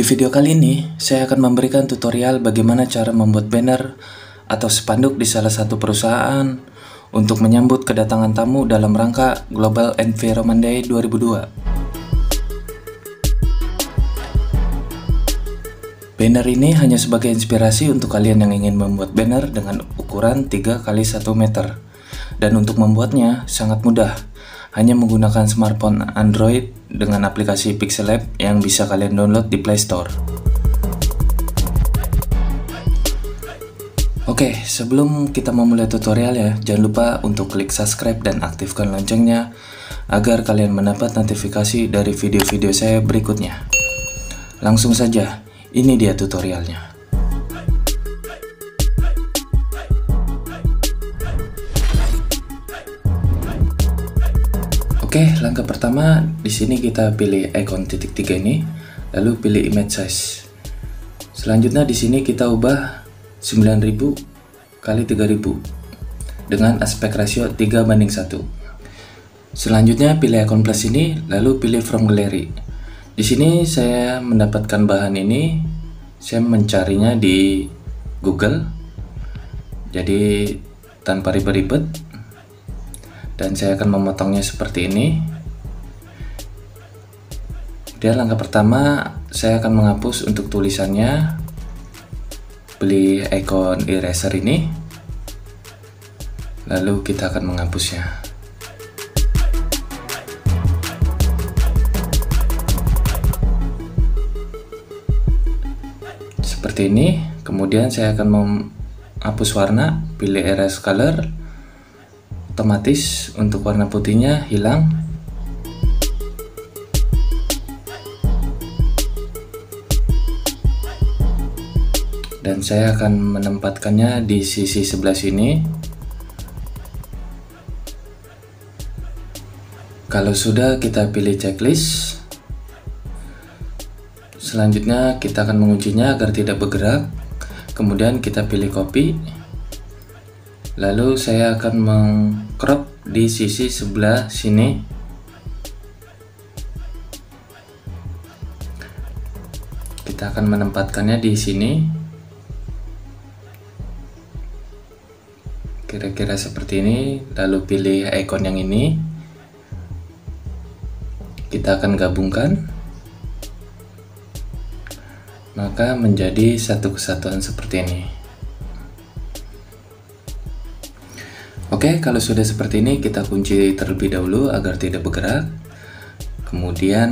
Di video kali ini, saya akan memberikan tutorial bagaimana cara membuat banner atau spanduk di salah satu perusahaan untuk menyambut kedatangan tamu dalam rangka Global Environment Day 2002. Banner ini hanya sebagai inspirasi untuk kalian yang ingin membuat banner dengan ukuran 3 x 1 meter. Dan untuk membuatnya sangat mudah, hanya menggunakan smartphone Android dengan aplikasi Pixel Lab yang bisa kalian download di Play Store. Oke, sebelum kita memulai tutorial ya, jangan lupa untuk klik subscribe dan aktifkan loncengnya agar kalian mendapat notifikasi dari video-video saya berikutnya. Langsung saja, ini dia tutorialnya. Oke, langkah pertama di sini kita pilih icon titik tiga ini, lalu pilih image size. Selanjutnya di sini kita ubah 9000 kali 3000 dengan aspek rasio 3 banding 1. Selanjutnya pilih icon plus ini, lalu pilih from gallery. Di sini saya mendapatkan bahan ini, saya mencarinya di Google. Jadi tanpa ribet-ribet, dan saya akan memotongnya seperti ini. Kemudian langkah pertama saya akan menghapus untuk tulisannya. Beli icon eraser ini. Lalu kita akan menghapusnya. Seperti ini. Kemudian saya akan menghapus warna pilih erase color otomatis untuk warna putihnya hilang. Dan saya akan menempatkannya di sisi sebelah sini. Kalau sudah kita pilih checklist. Selanjutnya kita akan menguncinya agar tidak bergerak. Kemudian kita pilih copy lalu saya akan mengcrop di sisi sebelah sini. Kita akan menempatkannya di sini. Kira-kira seperti ini. Lalu pilih icon yang ini. Kita akan gabungkan. Maka menjadi satu kesatuan seperti ini Oke, kalau sudah seperti ini kita kunci terlebih dahulu agar tidak bergerak. Kemudian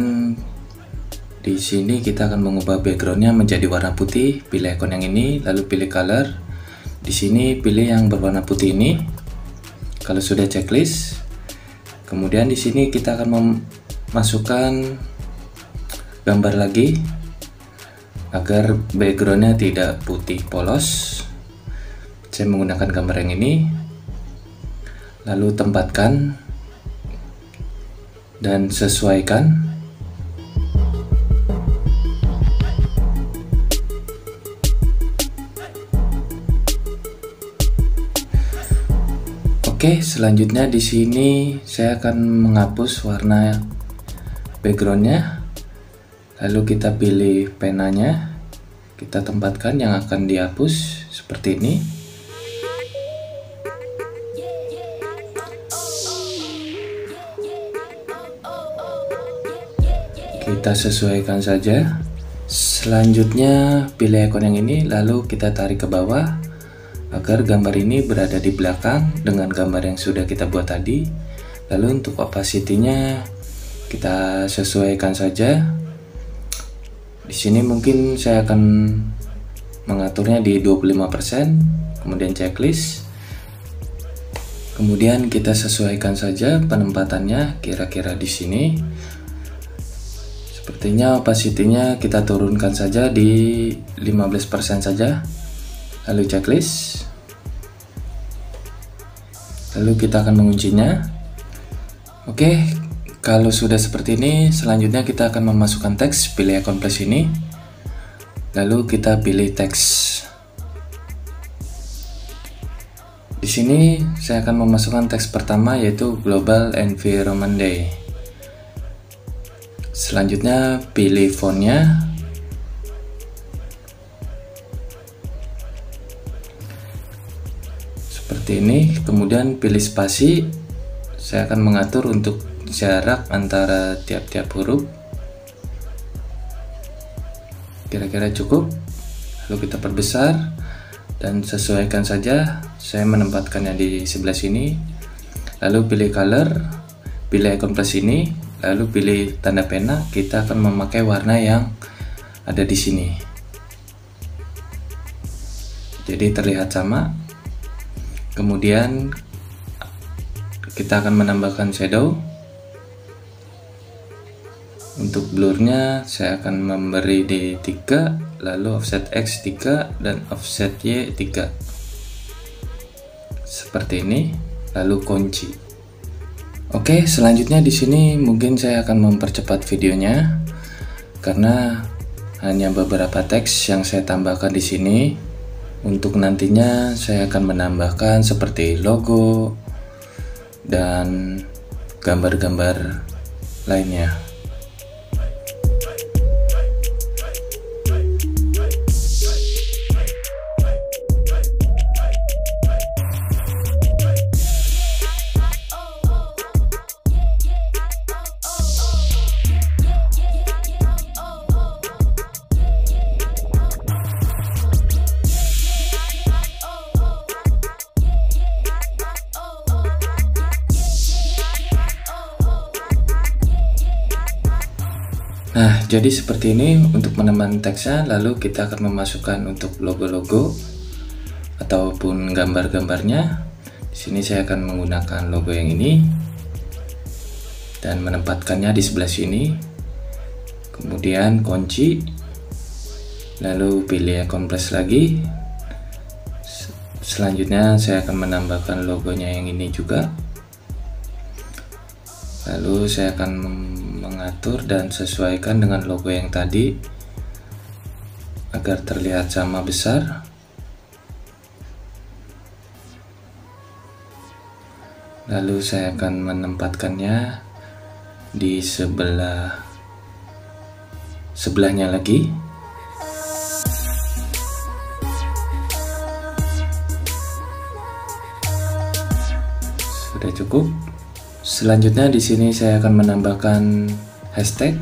di sini kita akan mengubah backgroundnya menjadi warna putih. Pilih ikon yang ini, lalu pilih color. Di sini pilih yang berwarna putih ini. Kalau sudah checklist, kemudian di sini kita akan memasukkan gambar lagi agar backgroundnya tidak putih polos. Saya menggunakan gambar yang ini lalu tempatkan dan sesuaikan Oke, selanjutnya di sini saya akan menghapus warna backgroundnya. Lalu kita pilih penanya, kita tempatkan yang akan dihapus seperti ini. Kita sesuaikan saja. Selanjutnya pilih ekor yang ini lalu kita tarik ke bawah agar gambar ini berada di belakang dengan gambar yang sudah kita buat tadi. Lalu untuk opacity-nya kita sesuaikan saja. Di sini mungkin saya akan mengaturnya di 25% kemudian checklist. Kemudian kita sesuaikan saja penempatannya kira-kira di sini Sepertinya opacity-nya kita turunkan saja di 15% saja. Lalu checklist. Lalu kita akan menguncinya. Oke, kalau sudah seperti ini, selanjutnya kita akan memasukkan teks, pilih icon plus ini. Lalu kita pilih teks. Di sini saya akan memasukkan teks pertama yaitu Global Environment Day. Selanjutnya pilih fontnya. Seperti ini, kemudian pilih spasi. Saya akan mengatur untuk jarak antara tiap-tiap huruf. Kira-kira cukup. Lalu kita perbesar dan sesuaikan saja. Saya menempatkannya di sebelah sini. Lalu pilih color, pilih icon plus ini, lalu pilih tanda pena kita akan memakai warna yang ada di sini. Jadi terlihat sama. Kemudian kita akan menambahkan shadow. Untuk blurnya saya akan memberi di 3 lalu offset X 3 dan offset Y 3 seperti ini lalu kunci Oke selanjutnya di sini mungkin saya akan mempercepat videonya karena hanya beberapa teks yang saya tambahkan di sini untuk nantinya saya akan menambahkan seperti logo dan gambar-gambar lainnya. Nah, jadi seperti ini untuk meneman teksnya, lalu kita akan memasukkan untuk logo-logo ataupun gambar-gambarnya. Di sini saya akan menggunakan logo yang ini dan menempatkannya di sebelah sini. Kemudian kunci, lalu pilih plus lagi. Selanjutnya saya akan menambahkan logonya yang ini juga. Lalu saya akan mengatur dan sesuaikan dengan logo yang tadi agar terlihat sama besar. Lalu saya akan menempatkannya di sebelah sebelahnya lagi. Sudah cukup selanjutnya di sini saya akan menambahkan hashtag.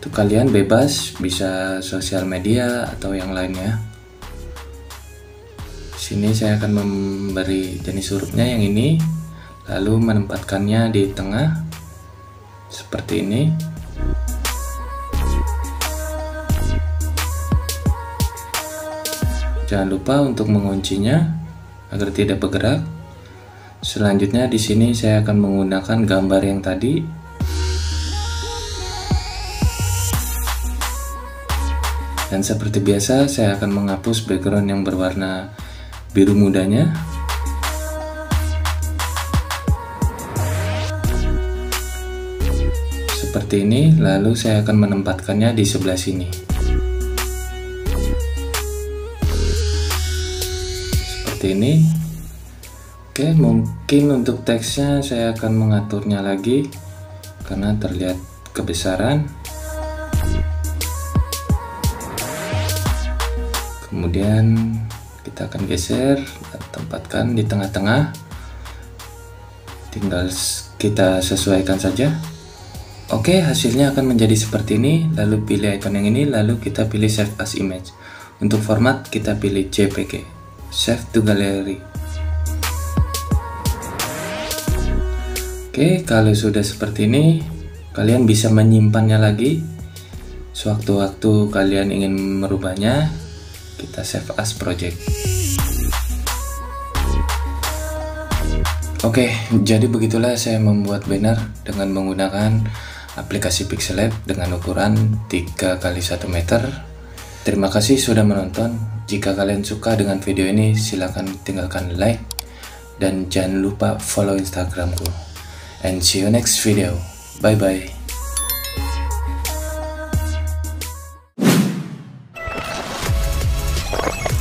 Untuk kalian bebas bisa sosial media atau yang lainnya. Sini saya akan memberi jenis hurufnya yang ini lalu menempatkannya di tengah seperti ini. Jangan lupa untuk menguncinya agar tidak bergerak Selanjutnya di sini saya akan menggunakan gambar yang tadi. Dan seperti biasa saya akan menghapus background yang berwarna biru mudanya. Seperti ini, lalu saya akan menempatkannya di sebelah sini. Seperti ini, Oke, mungkin untuk teksnya saya akan mengaturnya lagi karena terlihat kebesaran. Kemudian kita akan geser dan tempatkan di tengah-tengah. Tinggal kita sesuaikan saja. Oke, hasilnya akan menjadi seperti ini. Lalu pilih icon yang ini, lalu kita pilih save as image. Untuk format kita pilih JPG. Save to gallery. Oke, kalau sudah seperti ini, kalian bisa menyimpannya lagi. Sewaktu-waktu kalian ingin merubahnya, kita save as project. Oke, jadi begitulah saya membuat banner dengan menggunakan aplikasi Pixel Lab dengan ukuran 3 x 1 meter. Terima kasih sudah menonton. Jika kalian suka dengan video ini, silahkan tinggalkan like dan jangan lupa follow Instagramku and see you next video. Bye bye. you